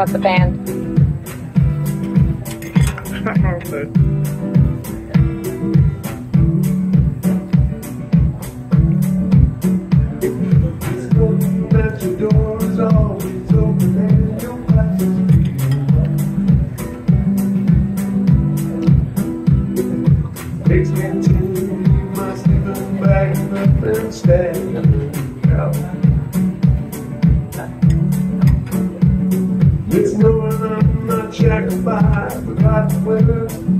About the band? I don't know. It's knowing I'm not jacked by forgotten women.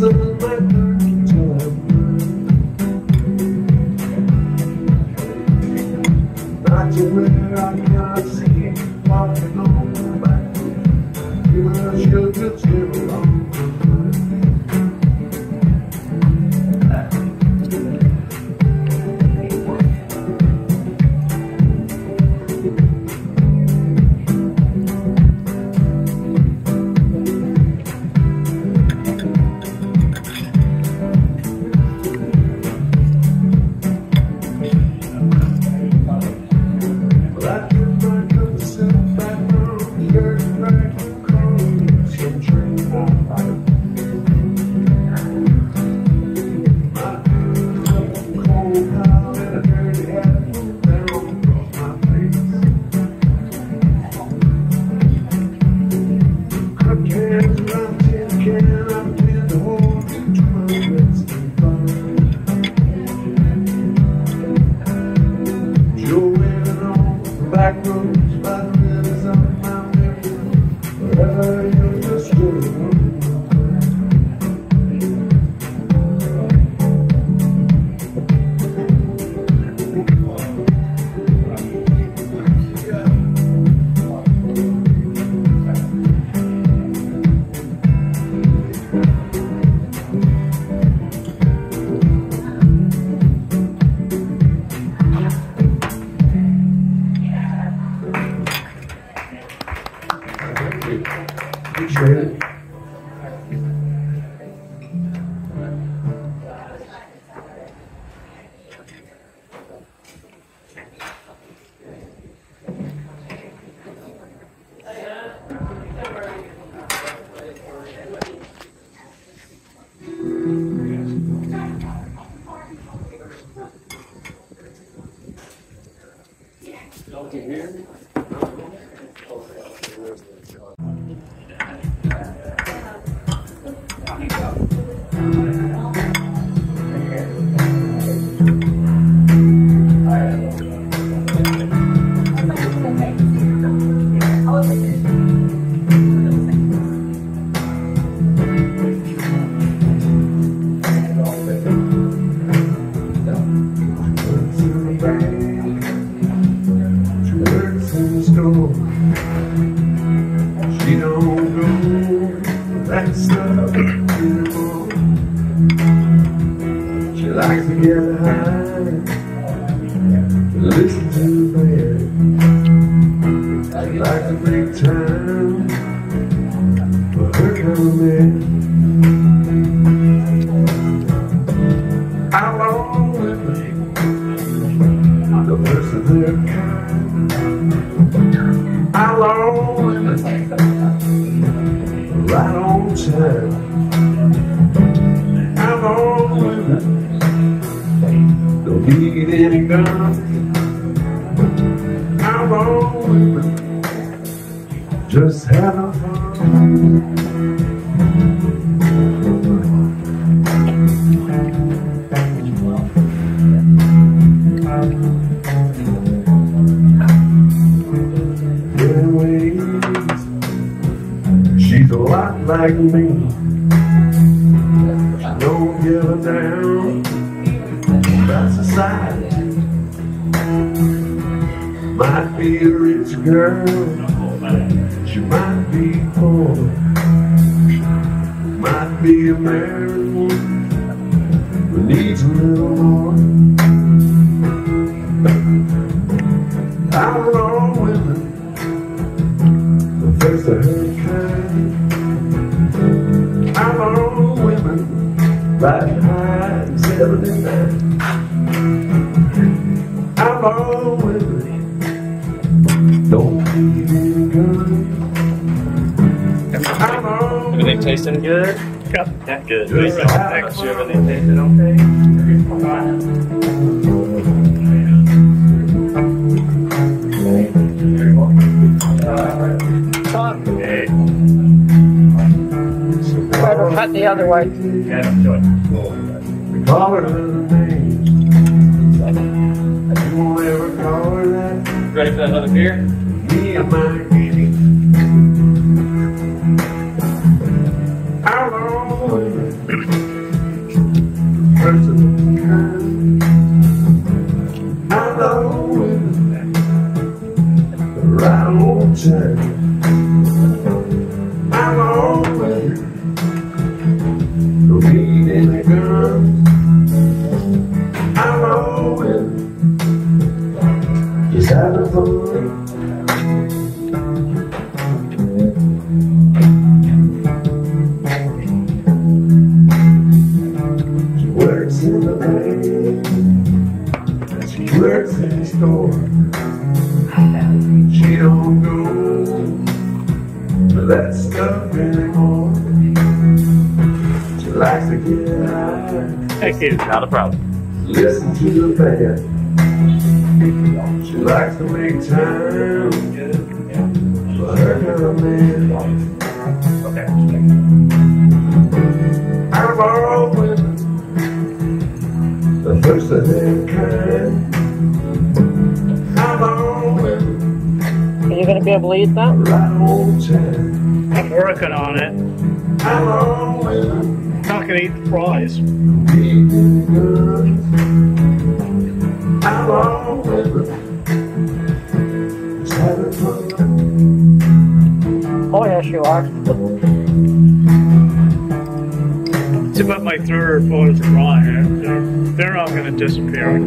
little bit Can you hear me? Lights get high. Listen to the band. I like to make time. Like me. Ride high in 79? How long women don't need any guns? How long Everything tasting good? Yep. Yeah, good. Good. Thanks. You everything tasting okay? Hey, Better cut the other way. yeah, enjoy. We call her another name. You won't ever call her that. Ready for another beer? That stuff anymore. She likes to get high, Thank you. Not a problem. listen to the band. She likes to make time for her kind of man. Okay. How long will the first of their kind? How long will Are you going to be able to eat that? Right on time? I'm working on it. Will Not gonna eat the fries. be good? How long will just having fun? Oh, yes, you are. It's about my third or fourth fry. They're, they're all gonna disappear.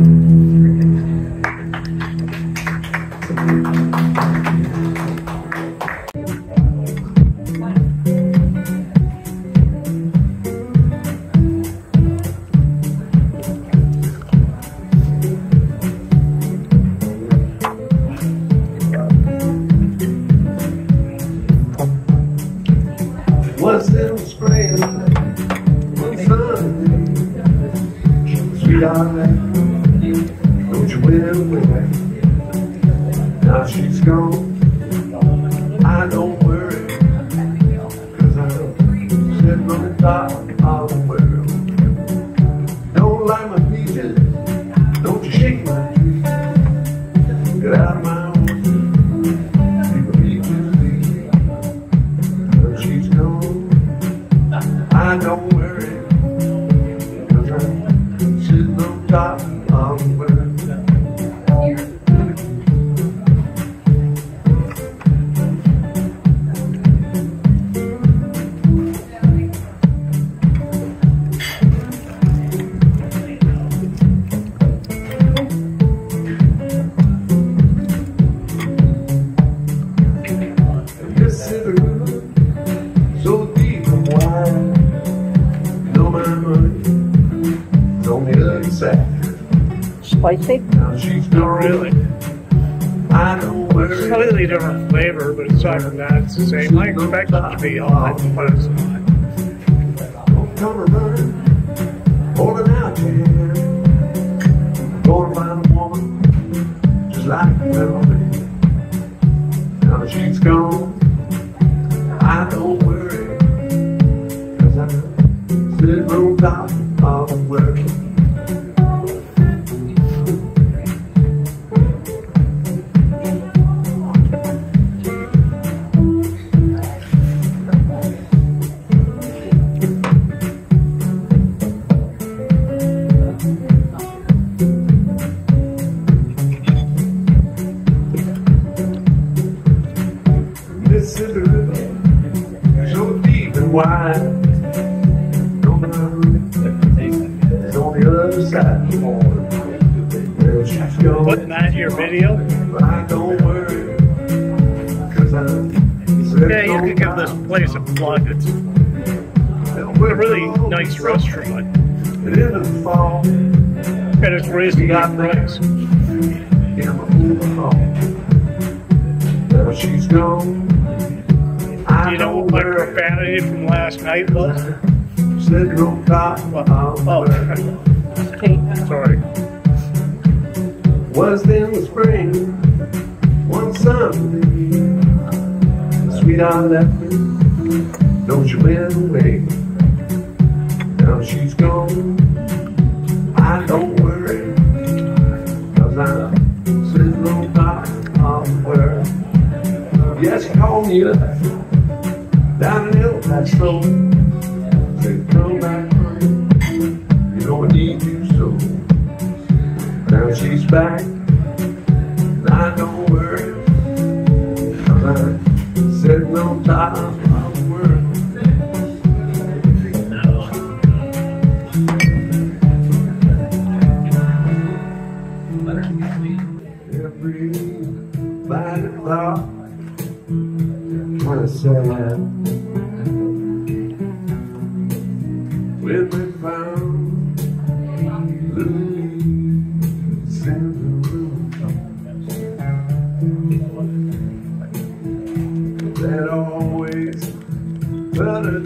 Don't you went away. Now she's gone. I don't worry, cause I'm sitting on the top of the world. Don't like my peaches, don't you shake my tree. Spicy? Now she's Not really. I know where it Slightly different flavor, but aside from that, it's the same. I expect it to be hot, but it's not. Come holding out your hand. Gonna find a woman just like Melody. Now she's gone, I don't worry. Cause I'm sitting on top of the world. It's a really nice restaurant. It isn't fall And it's priced. my own. Now she's gone. I Do you know what my profanity from last night was? sitting on top of Oh, Okay. sorry. Was in the spring, one Sunday, the sweetheart left me, don't went away. Now she's gone, I don't worry, cause I'm sitting on top of the world. Yes, she called me up, down in Hilltop Store, said come back home, you know I need you so. Now she's back, I don't worry. Cause I'm sitting on top always put her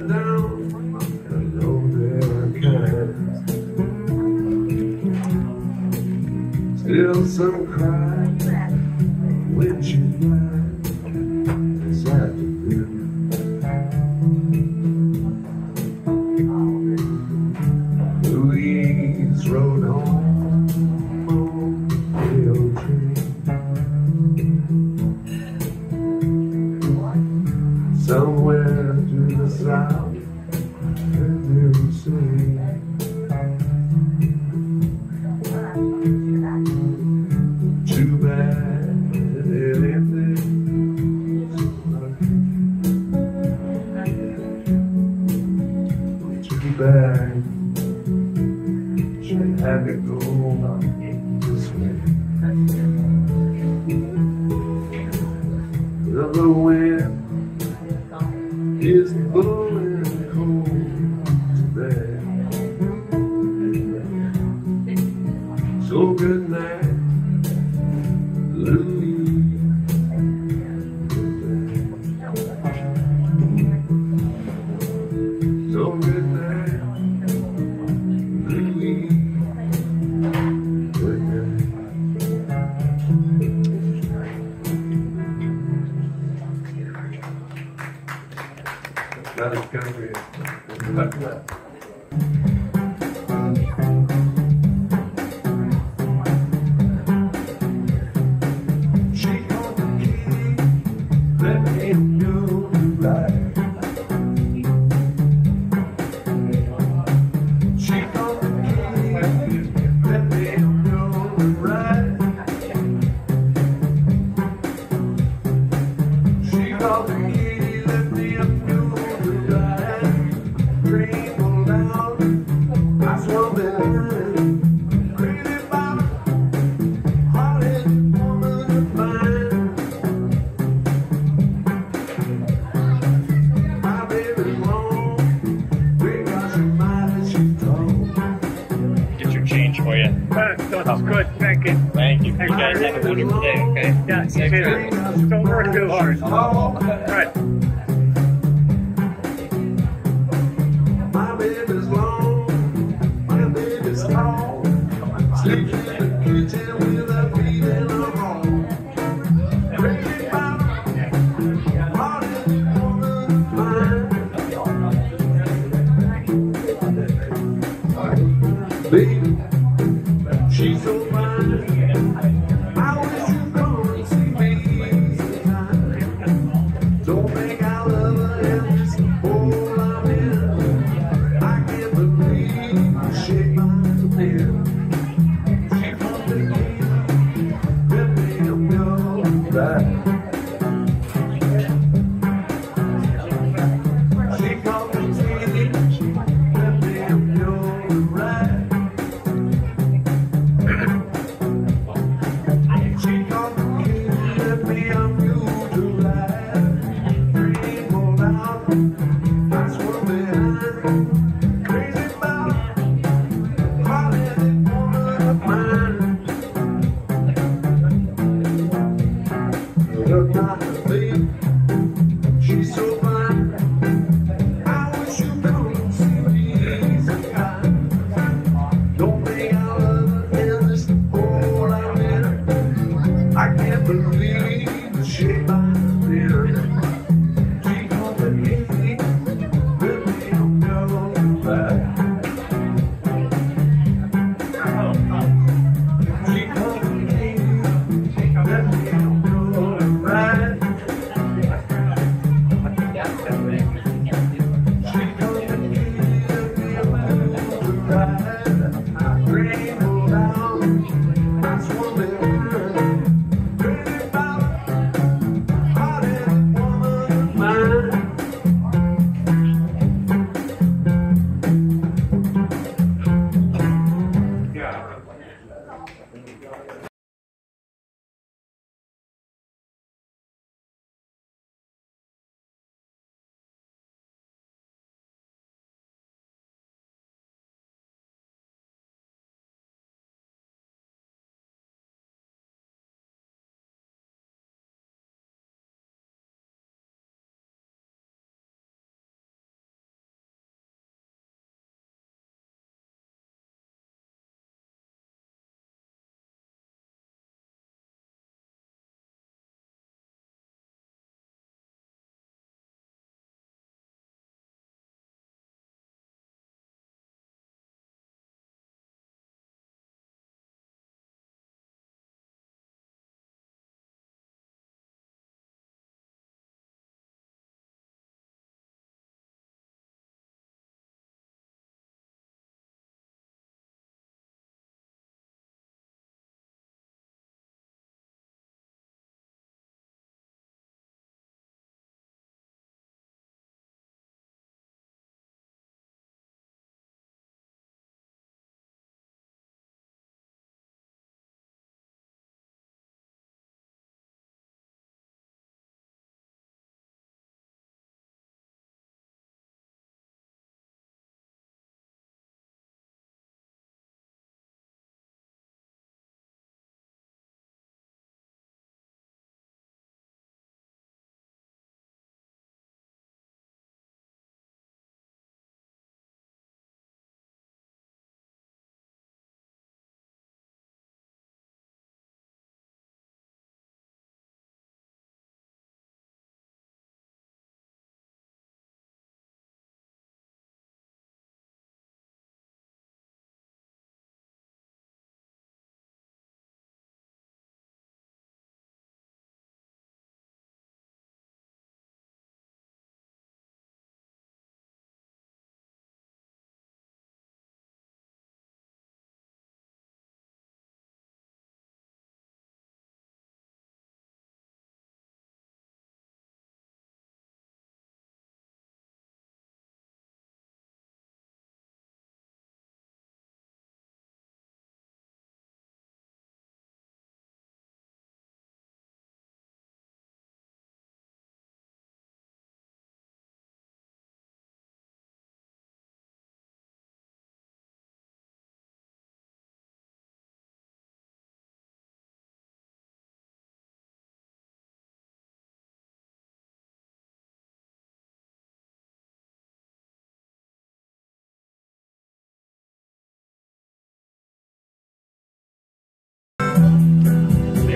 That is country. She That's good. Thank you. Thank you. You guys have a wonderful day, okay? Yeah, you too. Don't work too hard. Oh. All right. Baby, she's out, that's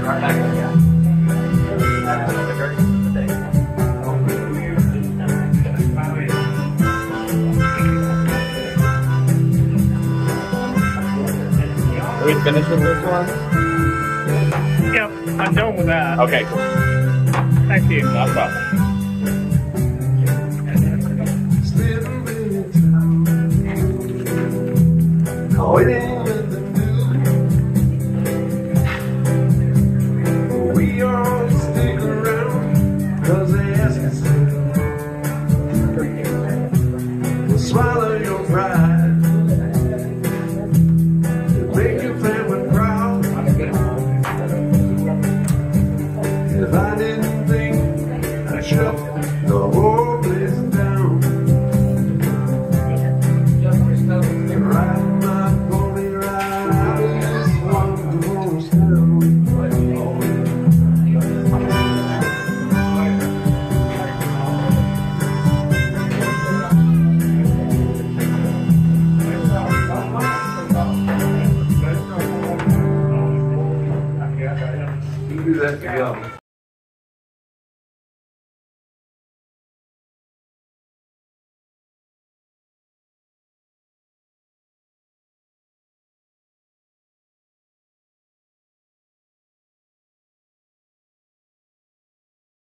Are we finished with this one? Yep, I'm done with that. Okay, cool. Thank you. No problem. Oh, yeah.